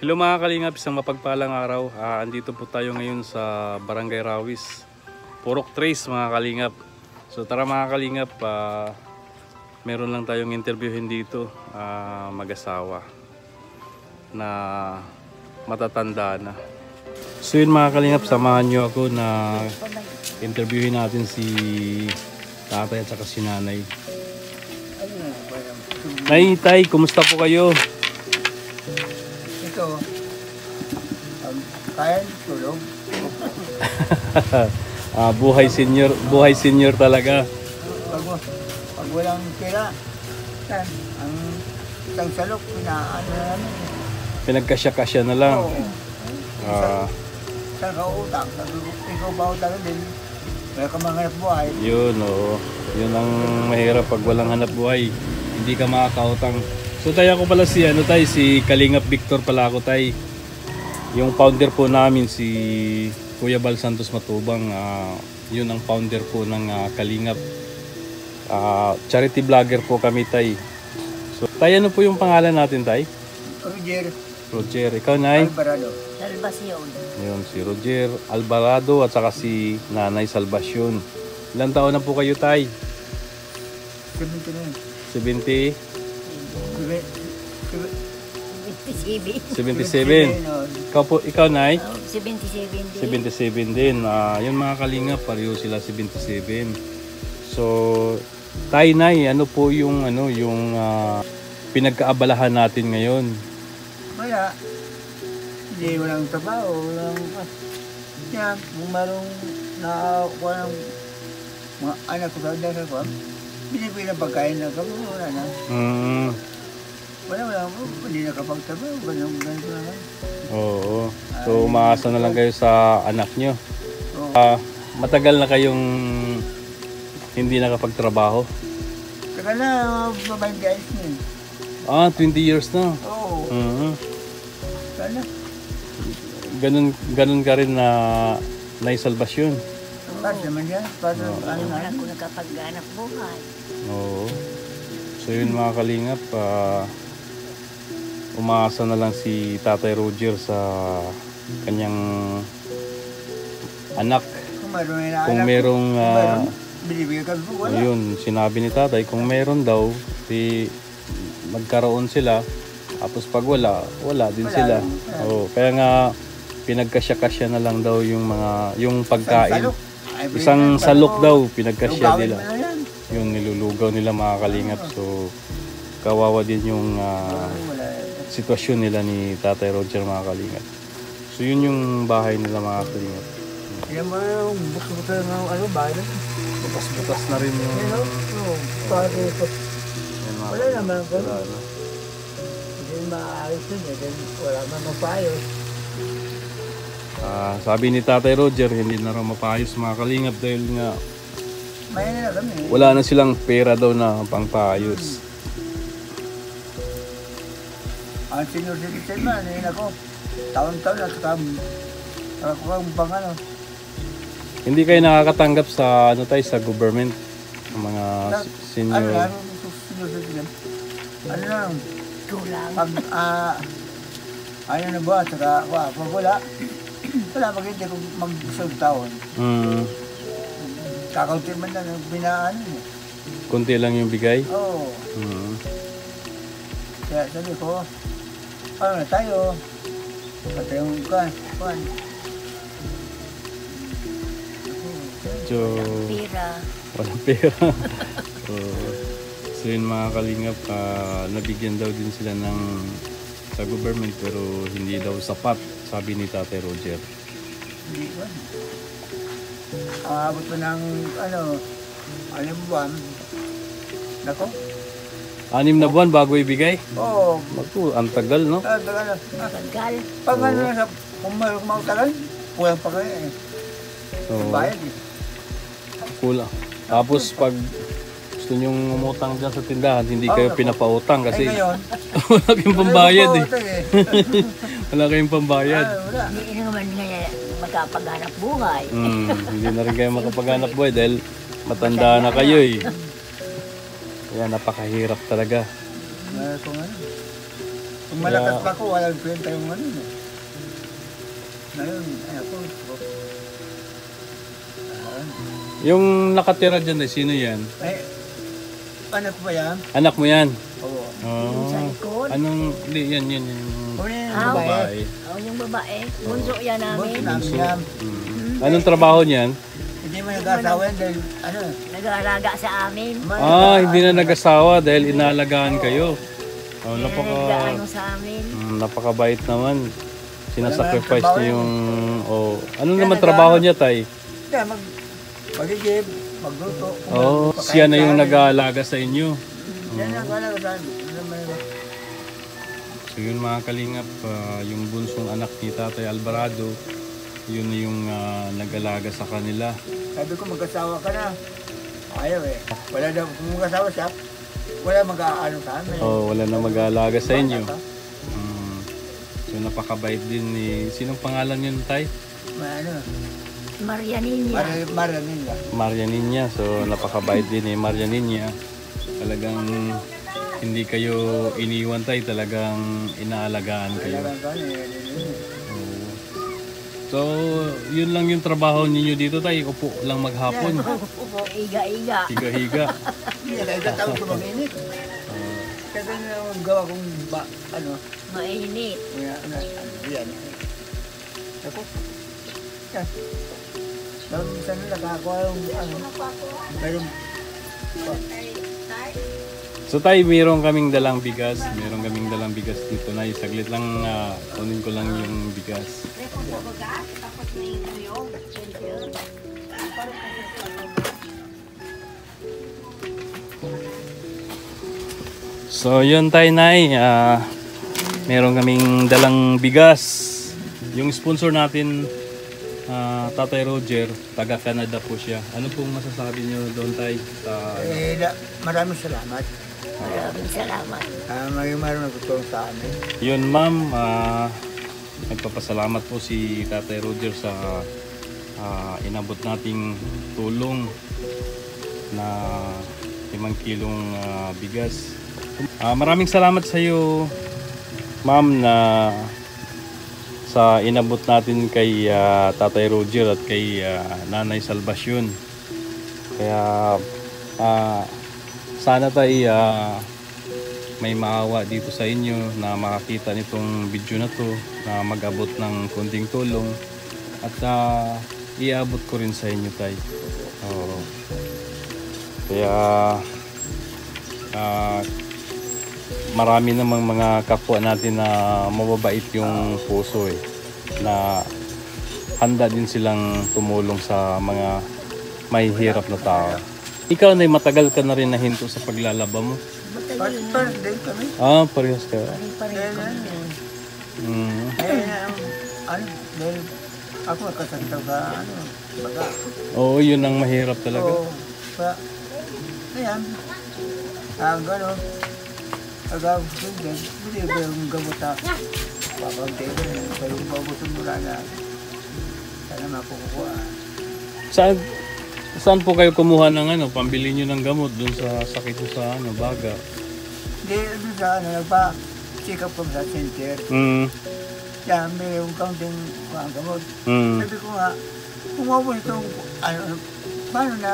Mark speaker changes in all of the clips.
Speaker 1: Hello mga kalingap, isang mapagpalang araw. Ah, andito po tayo ngayon sa Barangay Rawis. Purok Trace mga kalingap. So tara mga kalingap, ah, meron lang tayong interviewin dito, ah, mag-asawa na matatanda na. So yun mga kalingap, samahan nyo ako na interviewin natin si tatay at saka si nanay. Nay, tay, kumusta po kayo?
Speaker 2: Kaya tulog.
Speaker 1: Ah, buhay senior, buhay senior talaga.
Speaker 2: Pag, pag walang pera, yan, ang isang salok, pinaano na namin.
Speaker 1: Pinagkasya-kasya na lang.
Speaker 2: Oo.
Speaker 1: Ah,
Speaker 2: Saan ka utang? Sabi ko, ikaw ba utang din? Wala ka manganap buhay.
Speaker 1: yun, oo. Yun ang mahirap pag walang hanap buhay. Hindi ka makakautang. So tayo ako pala si ano tay, si Kalingap Victor pala ako tay. Yung founder po namin si Kuya Bal Santos Matubang. ah, yun ang founder po ng ah, Kalingap. Ah, charity vlogger po kami tay. So tay, ano po yung pangalan natin tay?
Speaker 2: Roger
Speaker 1: Roger, ikaw nay?
Speaker 2: Alvarado.
Speaker 3: Salvacion.
Speaker 1: Yun, si Roger Alvarado at saka si Nanay Salvacion. Ilan taon na po kayo, Tay?
Speaker 2: 70 na yun.
Speaker 1: 70?
Speaker 2: Sibe- sibe-
Speaker 3: 77.
Speaker 1: 77. Ikaw po, ikaw, Nay?
Speaker 3: Oh, 77 din.
Speaker 1: 77 din. Ah, yun mga kalinga, pareho sila 77. So, Tay, Nay, ano po yung, ano, yung ah, pinagkaabalahan natin ngayon?
Speaker 2: Wala. Hindi, walang trabaho. Walang... ah, Yan, kung marong nakakuha ng mga anak ko sa dahil ko, binibilang pagkain na kami, wala na.
Speaker 1: Mm,
Speaker 2: Wala, wala. oh, Hindi nakapagtrabaho. Ganun, ganun ko naman.
Speaker 1: oo. So, umaasa na lang kayo sa anak nyo.
Speaker 2: Oo.
Speaker 1: Ah, matagal na kayong hindi nakapagtrabaho?
Speaker 2: Saka na, babae guys niya.
Speaker 1: Ah, 20 years na.
Speaker 2: Oo.
Speaker 1: Mhm.
Speaker 2: Sana.
Speaker 1: Ganun, ganun ka rin na naisalbasyon.
Speaker 2: Para naman yan. Para ano
Speaker 3: Wala
Speaker 2: na.
Speaker 3: ko nakapagganap buhay.
Speaker 1: Oo. So yun mga kalingap, ah, umaasa na lang si Tatay Roger sa kanyang anak.
Speaker 2: Kung
Speaker 1: merong,
Speaker 2: kung
Speaker 1: ah, ayun, sinabi ni Tatay, kung meron daw, di magkaroon sila. Tapos pag wala, wala din
Speaker 2: Wala
Speaker 1: sila.
Speaker 2: rin.
Speaker 1: Oo, kaya nga pinagkasya-kasya na lang daw yung mga yung pagkain. Isang salok daw pinagkasya nila. Yung nilulugaw nila mga kalingap. So kawawa din yung ah,
Speaker 2: Wala.
Speaker 1: Sitwasyon nila ni Tatay Roger mga kalingap. So yun yung bahay nila mga kalingap.
Speaker 2: Yan mo yung bukas-bukas ng ano, bahay na.
Speaker 1: Bukas-bukas na rin yung...
Speaker 2: Yan o.
Speaker 1: Yan, mga
Speaker 2: Wala naman.
Speaker 1: Wala
Speaker 2: Wala.
Speaker 1: na.
Speaker 2: Hindi maayos yun eh. Wala man mapayos.
Speaker 1: Ah, sabi ni Tatay Roger, hindi na raw mapayos mga kalingap dahil nga
Speaker 2: na kami.
Speaker 1: wala na silang pera daw na pangpaayos.
Speaker 2: Ang senior citizen man, yun ako. Taon-taon at saka ako ang pang ano.
Speaker 1: Hindi kayo nakakatanggap sa ano tayo sa government ng mga
Speaker 2: Ano
Speaker 1: senior.
Speaker 2: lang, senior citizen. Ano lang,
Speaker 3: Tulang.
Speaker 2: pag ah, ano na ba, saka wa, pag wala, wala, pag hindi ko mag-isang taon.
Speaker 1: Mm,
Speaker 2: Kakaunti man lang, binaan eh.
Speaker 1: kunti lang yung bigay.
Speaker 2: Oo.
Speaker 1: Mm.
Speaker 2: Kaya sabi ko, ano na tayo? Pati yung kuhan, kuhan.
Speaker 1: So,
Speaker 3: Pira.
Speaker 1: walang pera. so, so yun mga kalingap, ah, nabigyan daw din sila ng sa government pero hindi daw sapat, sabi ni Tatay Roger.
Speaker 2: Hindi ko. Aabot ko ng, ano, alam ba, nako,
Speaker 1: Anim na buwan bago ibigay?
Speaker 2: oo,
Speaker 1: Naku, ang tagal, no?
Speaker 2: ah, tagal na. Ah,
Speaker 3: Tagal.
Speaker 2: Pag ano na sa, kung mga tagal, kulang pa kayo eh.
Speaker 1: So,
Speaker 2: Bayad eh.
Speaker 1: kulang. Tapos pag gusto nyong umutang dyan sa tindahan, hindi kayo
Speaker 2: Oh,
Speaker 1: pinapautang
Speaker 2: Ay
Speaker 1: kasi
Speaker 2: ngayon,
Speaker 1: wala kayong pambayad eh.
Speaker 2: Ito eh.
Speaker 1: Wala kayong pambayad.
Speaker 2: Ah, wala.
Speaker 3: Hindi na naman nga magkapaghanap buhay.
Speaker 1: Mm, hindi na rin kayo makapaghanap buhay dahil matanda na kayo eh. Kaya napakahirap talaga.
Speaker 2: Meron ko nga. Kung malakas
Speaker 1: Yeah.
Speaker 2: pa ako, walang kwenta yung ano. eh. Ngayon, ay ako. Ah,
Speaker 1: Yung nakatira dyan, eh, sino yan?
Speaker 2: ay, anak ko ba yan?
Speaker 1: Anak mo yan?
Speaker 2: Oo.
Speaker 1: Oh.
Speaker 3: Sa likod.
Speaker 1: Anong, hindi, yan, yan, yan.
Speaker 2: Yung
Speaker 3: Ah,
Speaker 2: babae.
Speaker 3: Oh, yung babae. Bunso yan
Speaker 2: Bunso
Speaker 3: namin.
Speaker 2: namin yan.
Speaker 1: Mm. Anong trabaho niyan?
Speaker 2: Hindi mo nag-asawa dahil, ano,
Speaker 3: Nag-aalaga sa amin.
Speaker 1: Ah, hindi na nag-asawa dahil inaalagaan kayo. Oh, napaka,
Speaker 3: sa amin.
Speaker 1: mm, napakabait naman. Sinasacrifice niya
Speaker 2: na
Speaker 1: yung... Oh, ano naman trabaho niya, tay?
Speaker 2: Hindi, mag, magigib, magluto.
Speaker 1: Oh, siya na yung
Speaker 2: sa amin.
Speaker 1: nag-aalaga sa inyo.
Speaker 2: Ko saan. Ano man yun?
Speaker 1: So yun mga kalingap, ah, yung bunsong anak ni Tatay Alvarado, yun na yung ah, nag-alaga sa kanila.
Speaker 2: Sabi ko mag-asawa ka na. Ayaw eh. Wala daw, kung mag-asawa siya, wala mag-aano sa amin.
Speaker 1: Oh, wala na mag-aalaga sa inyo.
Speaker 2: Bata pa.
Speaker 1: Mm. So napakabait din ni... Sinong pangalan yun, Tay?
Speaker 2: May ano,
Speaker 3: Maria Nina.
Speaker 2: Mara, Mara nila.
Speaker 1: Maria Niña. So napakabait din ni Maria Niña. Talagang hindi kayo iniwan tay, talagang inaalagaan kayo.
Speaker 2: Kailangan ka niya.
Speaker 1: Oo. So, yun lang yung trabaho ninyo dito tay, upo lang maghapon.
Speaker 3: Upo, iga-iga.
Speaker 1: Higa-higa.
Speaker 2: Hindi, kahit tawag ko mag-init. Kasi na ang gawa kong ba, ano,
Speaker 3: Mainit.
Speaker 2: Kaya, ano, ano, yan. Ako. Yan. Nang minsan na nakakuha yung, ano, mayroong,
Speaker 1: So tay, meron kaming dalang bigas. Meron kaming dalang bigas dito na. Saglit lang, ah, kunin ko lang yung bigas. So yun tay nay, ah, meron kaming dalang bigas. Yung sponsor natin, ah, Tatay Roger, taga Canada po siya. Ano pong masasabi niyo doon tay? Sa,
Speaker 2: eh, na, maraming salamat.
Speaker 3: Maraming salamat.
Speaker 2: Uh, may maraming nagtutulong sa amin.
Speaker 1: Yun ma'am, ah, nagpapasalamat po si Tatay Roger sa ah, inabot nating tulong na 5 kilong ah, bigas. Ah, maraming salamat sa iyo ma'am na sa inabot natin kay ah, Tatay Roger at kay ah, Nanay Salvacion. Kaya ah, sana tayo ah, may maawa dito sa inyo na makakita nitong video na to na mag-abot ng konting tulong at ah, iabot ko rin sa inyo tay. Oo. Kaya ah, marami namang mga kapwa natin na mababait yung puso eh na handa din silang tumulong sa mga may hirap na tao. Ikaw na matagal ka na rin nahinto sa paglalaba mo.
Speaker 3: Matagal na.
Speaker 2: din kami.
Speaker 1: Ah, parehas ka.
Speaker 2: Dahil,
Speaker 3: kami.
Speaker 1: Mm.
Speaker 2: eh, ano, dahil ako nagkasantaw ka, ano, baga.
Speaker 1: Oo, yun ang mahirap talaga.
Speaker 2: Oo. Pa, ayan. Ang gano'n. Agawag ko din. Hindi ba yung gamot na papagday ko na yung mabutin mula na sana makukuha.
Speaker 1: Saan, saan po kayo kumuha ng ano, pambili nyo ng gamot dun sa sakit mo sa ano, baga?
Speaker 2: Hindi, ano sa ano, nagpa-check up sa center.
Speaker 1: Mm,
Speaker 2: Yan, may yung counting mga gamot.
Speaker 1: mm.
Speaker 2: Sabi ko nga, kung mo itong, ano, ano, paano na,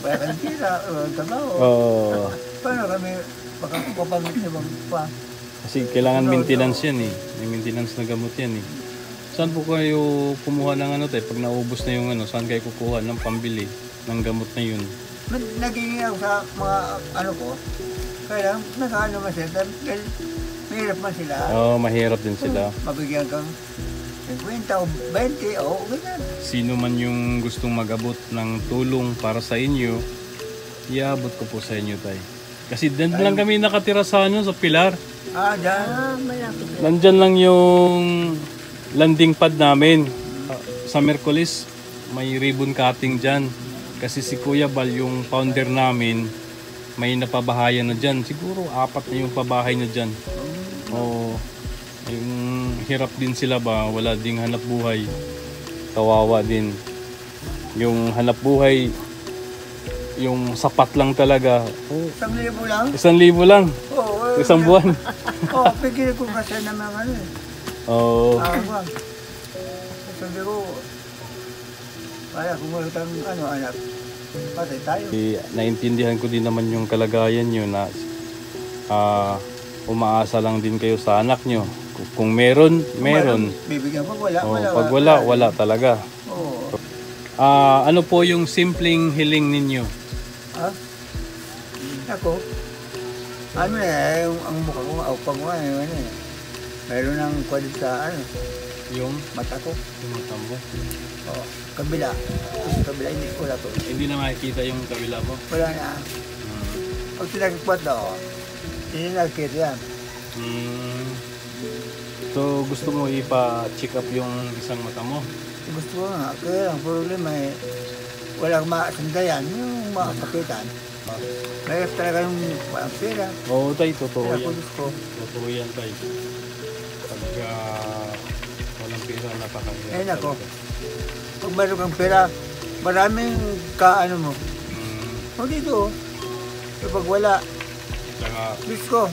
Speaker 2: wala kang tira, o trabaho.
Speaker 1: Oo.
Speaker 2: Paano kami, baka na bang pa.
Speaker 1: kasi kailangan maintenance yan eh. May maintenance na gamot yan eh. Saan po kayo kumuha ng ano tayo? Pag naubos na yung ano, saan kayo kukuha ng pambili ng gamot na yun?
Speaker 2: Nag- Naging ako sa mga ano ko, kaya nakaano man sila, dahil mahirap man sila.
Speaker 1: Oo, mahirap din sila.
Speaker 2: Mabigyan kang 50 o 20 o ganyan.
Speaker 1: Sino man yung gustong magabot ng tulong para sa inyo, iabot ko po sa inyo tay. Kasi dan lang kami nakatira sa ano, sa Pilar.
Speaker 2: Ah, dyan.
Speaker 3: Ah, malapit.
Speaker 1: Nandyan lang yung landing pad namin. Sa Merkulis, may ribbon cutting dyan. Kasi si Kuya Bal, yung founder namin, may napabahayan na dyan. Siguro apat na yung pabahay na dyan. Oo. yung hirap din sila ba, wala ding hanap buhay. Kawawa din. Yung hanap buhay, yung sapat lang talaga. Oh,
Speaker 2: Isang libo lang.
Speaker 1: isang libo lang,
Speaker 2: Oo.
Speaker 1: isang buwan.
Speaker 2: Oo, pigil ko kasi naman ano eh.
Speaker 1: Oo.
Speaker 2: Ah, buwan. Sabi ko, kaya kumulit ang ano, anak. Patay tayo.
Speaker 1: Eh, naintindihan ko din naman yung kalagayan nyo na ah, umaasa lang din kayo sa anak nyo. Kung- Kung meron, meron.
Speaker 2: Bibigyan pag wala,
Speaker 1: Oh,
Speaker 2: wala.
Speaker 1: pag wala, wala talaga.
Speaker 2: Oo.
Speaker 1: Ah, ano po yung simpleng hiling ninyo?
Speaker 2: Ah? Ako, ano eh, ang mukha ko, ang pag mo, eh, ano eh. Meron ng kwadit sa, ano,
Speaker 1: Yung
Speaker 2: mata ko.
Speaker 1: tumatambo.
Speaker 2: Oo, kabila. Sa kabila, hindi ko wala to.
Speaker 1: Hindi na makikita yung kabila mo.
Speaker 2: Wala na.
Speaker 1: Hmm.
Speaker 2: Pag sinagpat ako, hindi nakikita yan.
Speaker 1: Hmm. So, gusto mo ipa-check up yung isang mata mo?
Speaker 2: Gusto ko nga, kaya ang problema eh, walang makasandayan, yung makapakitan. Kaya talaga yung walang pera.
Speaker 1: Oo, tay, totoo
Speaker 2: Kaya
Speaker 1: yan.
Speaker 2: kudus ko.
Speaker 1: Totoo yan, tay. Pagka walang pera, napakahirap.
Speaker 2: Ayun ako. Pag meron kang pera, maraming kaano mo.
Speaker 1: Hmm.
Speaker 2: O dito, kapag wala,
Speaker 1: Tsaka,
Speaker 2: Diyos ko,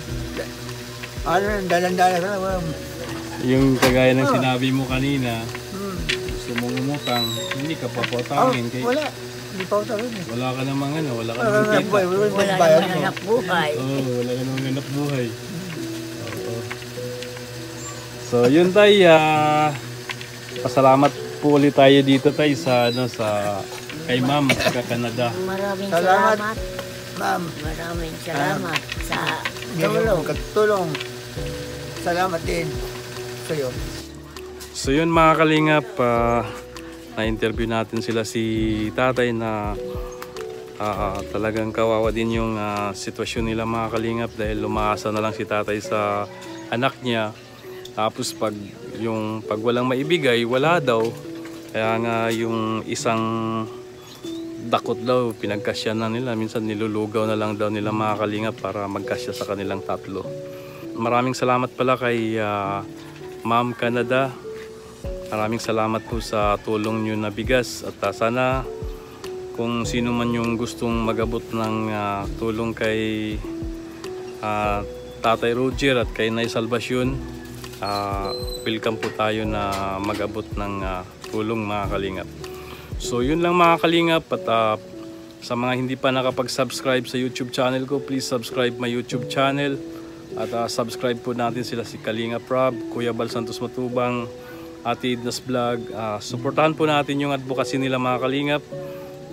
Speaker 2: ano, dalan-dalan ka na. walang,
Speaker 1: yung kagaya ng
Speaker 2: Ah.
Speaker 1: sinabi mo kanina,
Speaker 2: Hmm.
Speaker 1: gusto mong umutang, hindi ka
Speaker 2: Oh,
Speaker 1: papatangin. kay,
Speaker 2: wala. Hindi pa ako tawin eh.
Speaker 1: wala ka namang ano, wala ka
Speaker 2: Wala
Speaker 1: namang kita.
Speaker 2: buhay, wala
Speaker 3: Wala
Speaker 2: kang bayad
Speaker 3: naman
Speaker 2: mo.
Speaker 3: anak buhay.
Speaker 1: Oo, wala ka namang ganap buhay. So, yun tay, ah, pasalamat po ulit tayo dito tay sa, ano, sa, kay ma'am, sa Canada.
Speaker 3: Maraming
Speaker 2: Salamat.
Speaker 3: salamat.
Speaker 2: Ma'am,
Speaker 3: Maraming salamat sa
Speaker 2: hindi mo
Speaker 3: tulong.
Speaker 2: katulong. Salamat din sa'yo.
Speaker 1: So yun mga kalingap, ah, na-interview natin sila si tatay na ah, talagang kawawa din yung ah, sitwasyon nila mga kalingap dahil lumaasa na lang si tatay sa anak niya. Tapos pag yung pag walang maibigay, wala daw. Kaya nga yung isang dakot daw, pinagkasya na nila. Minsan nilulugaw na lang daw nila mga kalingap para magkasya sa kanilang tatlo. Maraming salamat pala kay ah, Ma'am Canada. Maraming salamat po sa tulong nyo na bigas at ah, sana kung sino man yung gustong magabot ng ah, tulong kay ah, Tatay Roger at kay Nay Salvacion, ah, welcome po tayo na magabot ng ah, tulong mga kalingap. So yun lang mga kalingap at ah, sa mga hindi pa nakapag-subscribe sa YouTube channel ko, please subscribe my YouTube channel. At ah, subscribe po natin sila si Kalinga Prab, Kuya Bal Santos Matubang, Ate Idnas Vlog. Ah, suportahan po natin yung advocacy nila mga Kalingap.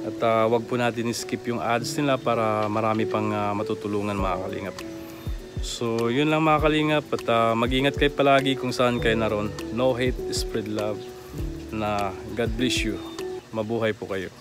Speaker 1: At ah, wag po natin skip yung ads nila para marami pang ah, matutulungan mga Kalingap. So yun lang mga Kalingap at ah, mag-ingat kayo palagi kung saan kayo naroon. No hate, spread love. Na God bless you. Mabuhay po kayo.